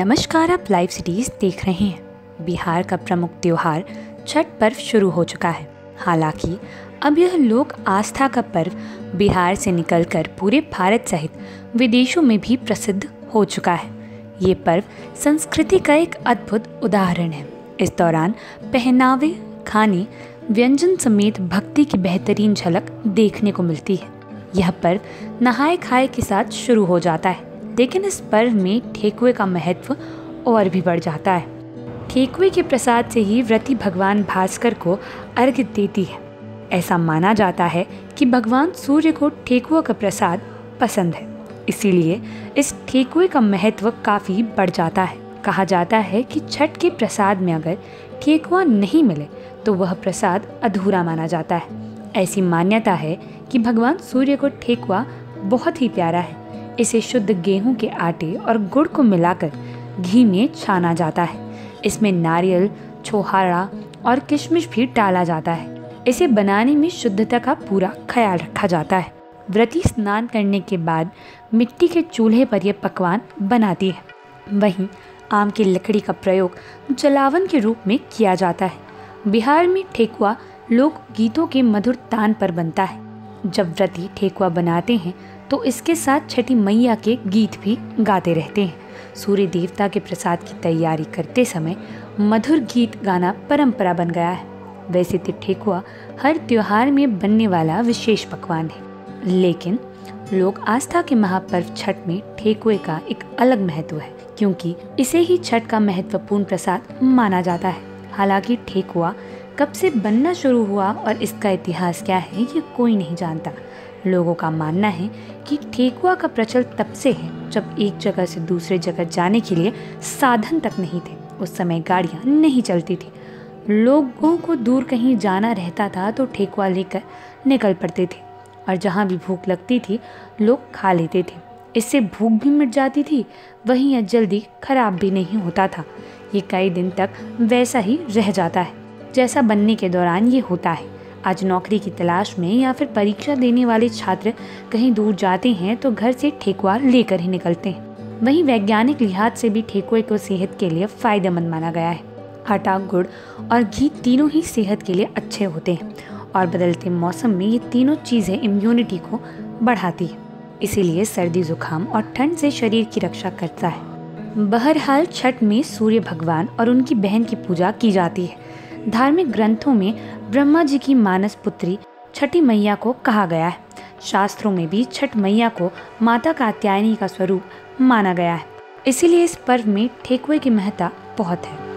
नमस्कार, आप live cities देख रहे हैं। बिहार का प्रमुख त्योहार छठ पर्व शुरू हो चुका है। हालाँकि, अब यह लोक आस्था का पर्व बिहार से निकलकर पूरे भारत सहित विदेशों में भी प्रसिद्ध हो चुका है। ये पर्व संस्कृति का एक अद्भुत उदाहरण है। इस दौरान पहनावे, खाने, व्यंजन समेत भक्ति की बेहतरीन झलक देखने को मिलती है। यह पर्व नहाए खाए के साथ शुरू हो जाता है। लेकिन इस पर्व में ठेकुए का महत्व और भी बढ़ जाता है। ठेकुए के प्रसाद से ही व्रती भगवान भास्कर को अर्घ्य देती है। ऐसा माना जाता है कि भगवान सूर्य को ठेकुआ का प्रसाद पसंद है। इसीलिए इस ठेकुए का महत्व काफ़ी बढ़ जाता है। कहा जाता है कि छठ के प्रसाद में अगर ठेकुआ नहीं मिले तो वह प्रसाद अधूरा माना जाता है। ऐसी मान्यता है कि भगवान सूर्य को ठेकुआ बहुत ही प्यारा है। इसे शुद्ध गेहूँ के आटे और गुड़ को मिलाकर घी में छाना जाता है। इसमें नारियल, छोहारा और किशमिश भी डाला जाता है। इसे बनाने में शुद्धता का पूरा ख्याल रखा जाता है। व्रती स्नान करने के बाद मिट्टी के चूल्हे पर यह पकवान बनाती है। वहीं आम की लकड़ी का प्रयोग जलावन के रूप में किया जाता है। बिहार में ठेकुआ लोक गीतों के मधुर तान पर बनता है। जब व्रती ठेकुआ बनाते हैं तो इसके साथ छठी मैया के गीत भी गाते रहते हैं। सूर्य देवता के प्रसाद की तैयारी करते समय मधुर गीत गाना परंपरा बन गया है। वैसे तो ठेकुआ हर त्योहार में बनने वाला विशेष पकवान है। लेकिन लोग आस्था के महापर्व छठ में ठेकुए का एक अलग महत्व है, क्योंकि इसे ही छठ का महत्वपूर्ण प्रसाद माना जाता है। हालाँकि ठेकुआ कब से बनना शुरू हुआ और इसका इतिहास क्या है, ये कोई नहीं जानता। लोगों का मानना है कि ठेकुआ का प्रचल तब से है जब एक जगह से दूसरे जगह जाने के लिए साधन तक नहीं थे। उस समय गाड़ियाँ नहीं चलती थी। लोगों को दूर कहीं जाना रहता था तो ठेकुआ लेकर निकल पड़ते थे और जहाँ भी भूख लगती थी, लोग खा लेते थे। इससे भूख भी मिट जाती थी, वहीं यह जल्दी खराब भी नहीं होता था। ये कई दिन तक वैसा ही रह जाता है, जैसा बनने के दौरान ये होता है। आज नौकरी की तलाश में या फिर परीक्षा देने वाले छात्र कहीं दूर जाते हैं तो घर से ठेकुआ लेकर ही निकलते हैं। वहीं वैज्ञानिक लिहाज से भी ठेकुए को सेहत के लिए फ़ायदेमंद माना गया है। आटा, गुड़ और घी तीनों ही सेहत के लिए अच्छे होते हैं और बदलते मौसम में ये तीनों चीज़ें इम्यूनिटी को बढ़ाती है। इसीलिए सर्दी जुकाम और ठंड से शरीर की रक्षा करता है। बहरहाल छठ में सूर्य भगवान और उनकी बहन की पूजा की जाती है। धार्मिक ग्रंथों में ब्रह्मा जी की मानस पुत्री छठी मैया को कहा गया है। शास्त्रों में भी छठ मैया को माता कात्यायनी का स्वरूप माना गया है। इसीलिए इस पर्व में ठेकुए की महत्ता बहुत है।